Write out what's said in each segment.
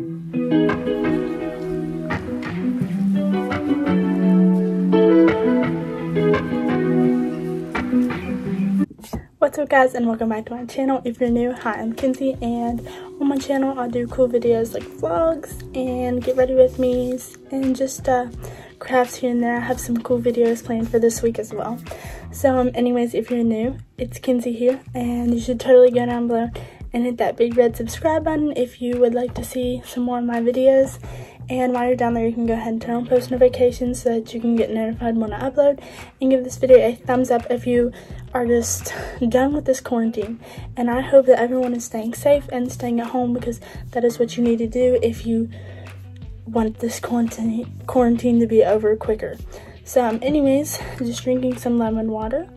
What's up guys and welcome back to my channel. If you're new, hi I'm Kensy and on my channel I do cool videos like vlogs and get ready with me's and just uh, crafts here and there. I have some cool videos planned for this week as well. So um, anyways, if you're new, it's Kensy here and you should totally go down below and hit that big red subscribe button if you would like to see some more of my videos. And while you're down there, you can go ahead and turn on post notifications so that you can get notified when I upload. And give this video a thumbs up if you are just done with this quarantine. And I hope that everyone is staying safe and staying at home because that is what you need to do if you want this quarantine, quarantine to be over quicker. So um, anyways, just drinking some lemon water.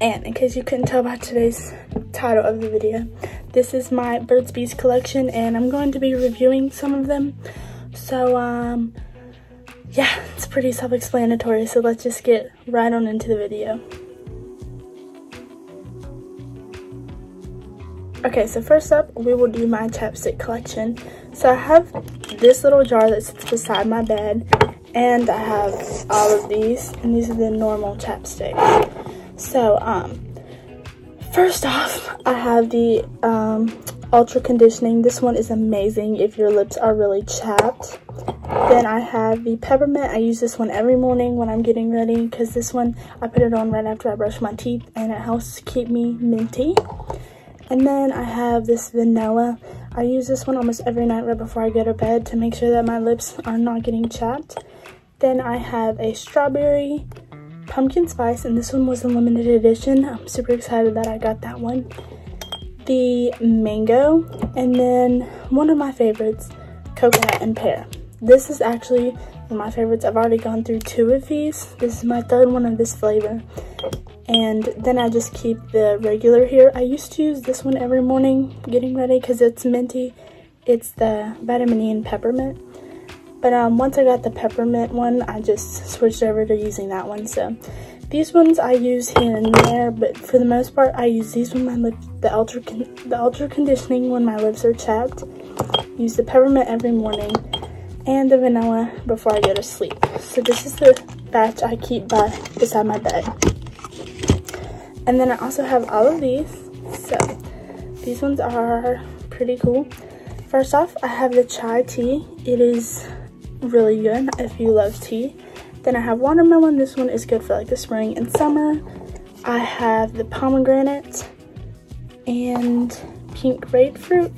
And in case you couldn't tell by today's title of the video, this is my Burt's Bees collection and I'm going to be reviewing some of them. So, um, yeah, it's pretty self-explanatory. So let's just get right on into the video. Okay, so first up, we will do my chapstick collection. So I have this little jar that sits beside my bed and I have all of these and these are the normal chapsticks. So, um, first off, I have the um, Ultra Conditioning. This one is amazing if your lips are really chapped. Then I have the Peppermint. I use this one every morning when I'm getting ready because this one, I put it on right after I brush my teeth and it helps keep me minty. And then I have this Vanilla. I use this one almost every night right before I go to bed to make sure that my lips are not getting chapped. Then I have a Strawberry pumpkin spice and this one was a limited edition. I'm super excited that i got that one. The mango and then one of my favorites coconut and pear. This is actually one of my favorites. I've already gone through two of these. This is my third one of this flavor. And then i just keep the regular here. I used to use this one every morning getting ready because it's minty. It's the vitamin e and peppermint but um, once I got the peppermint one, I just switched over to using that one. So these ones I use here and there, but for the most part, I use these when my lips, the ultra, the ultra conditioning when my lips are chapped. Use the peppermint every morning and the vanilla before I go to sleep. So this is the batch I keep by beside my bed. And then I also have all of these. So these ones are pretty cool. First off, I have the chai tea. It is really good if you love tea. Then I have watermelon. This one is good for like the spring and summer. I have the pomegranate and pink grapefruit.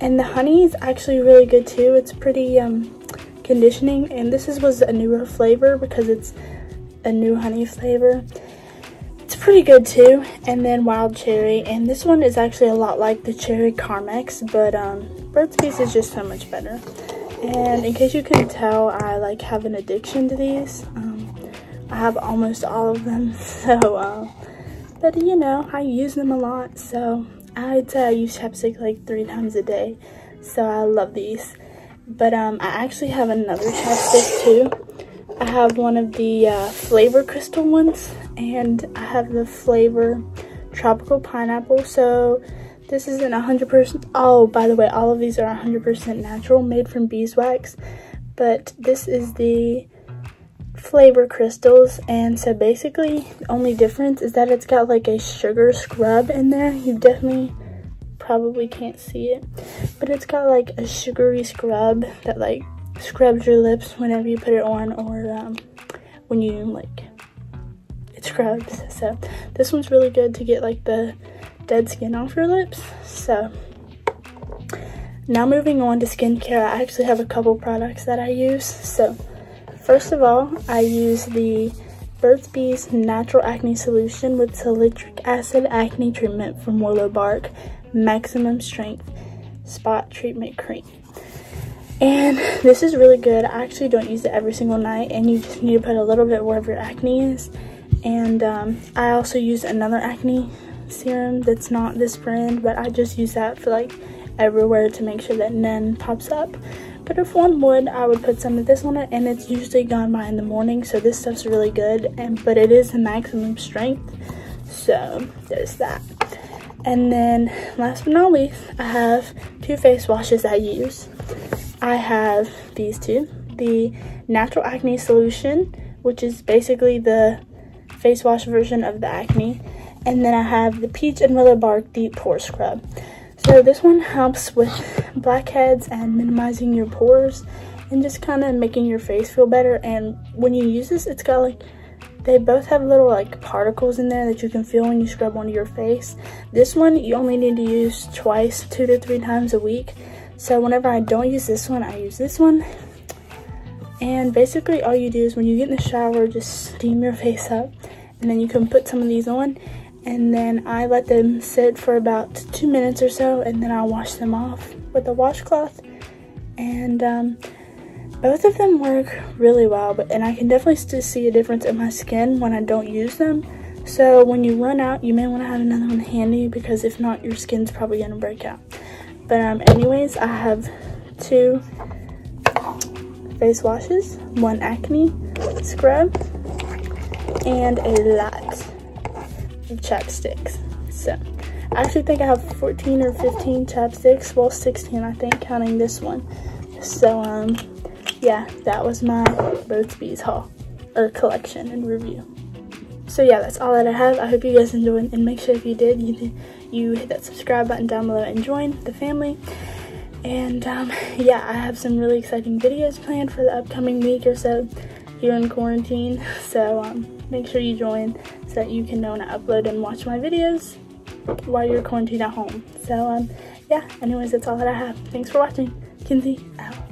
And the honey is actually really good too. It's pretty um, conditioning. And this is, was a newer flavor because it's a new honey flavor. It's pretty good too. And then wild cherry. And this one is actually a lot like the cherry Carmex. But um, Burt's Bees is just so much better. And in case you can tell, I like have an addiction to these. Um, I have almost all of them, so, uh, but you know, I use them a lot, so I'd say I use chapstick like three times a day, so I love these. But um, I actually have another chapstick too. I have one of the uh, flavor crystal ones, and I have the flavor tropical pineapple, so this isn't 100%. Oh, by the way, all of these are 100% natural, made from beeswax. But this is the flavor crystals. And so basically, the only difference is that it's got like a sugar scrub in there. You definitely probably can't see it. But it's got like a sugary scrub that like scrubs your lips whenever you put it on or um, when you like it scrubs. So this one's really good to get like the dead skin off your lips. So now moving on to skincare, I actually have a couple products that I use. So first of all, I use the Burt's Bees Natural Acne Solution with Salicylic Acid Acne Treatment from Willow Bark Maximum Strength Spot Treatment Cream. And this is really good. I actually don't use it every single night and you just need to put a little bit wherever your acne is. And um, I also use another acne serum that's not this brand, but I just use that for like everywhere to make sure that none pops up. But if one would, I would put some of this on it, and it's usually gone by in the morning, so this stuff's really good. And But it is the maximum strength, so there's that. And then last but not least, I have two face washes I use. I have these two. The Natural Acne Solution, which is basically the face wash version of the acne. And then I have the Peach and Willow Bark Deep Pore Scrub. So this one helps with blackheads and minimizing your pores and just kind of making your face feel better. And when you use this, it's got like, they both have little like particles in there that you can feel when you scrub onto your face. This one, you only need to use twice, two to three times a week. So whenever I don't use this one, I use this one. And basically all you do is when you get in the shower, just steam your face up. And then you can put some of these on. And then I let them sit for about two minutes or so. And then I'll wash them off with a washcloth. And um, both of them work really well. But And I can definitely still see a difference in my skin when I don't use them. So when you run out, you may want to have another one handy. Because if not, your skin's probably going to break out. But um, anyways, I have two face washes, one acne scrub, and a lot chapsticks. So, I actually think I have 14 or 15 chapsticks, well 16 I think, counting this one. So, um, yeah, that was my Burt's Bees haul, or collection and review. So yeah, that's all that I have. I hope you guys enjoyed, and make sure if you did, you, you hit that subscribe button down below and join the family. And um, yeah, I have some really exciting videos planned for the upcoming week or so here in quarantine. So um, make sure you join so that you can know when I upload and watch my videos while you're quarantined at home. So um, yeah, anyways, that's all that I have. Thanks for watching. Kensy out.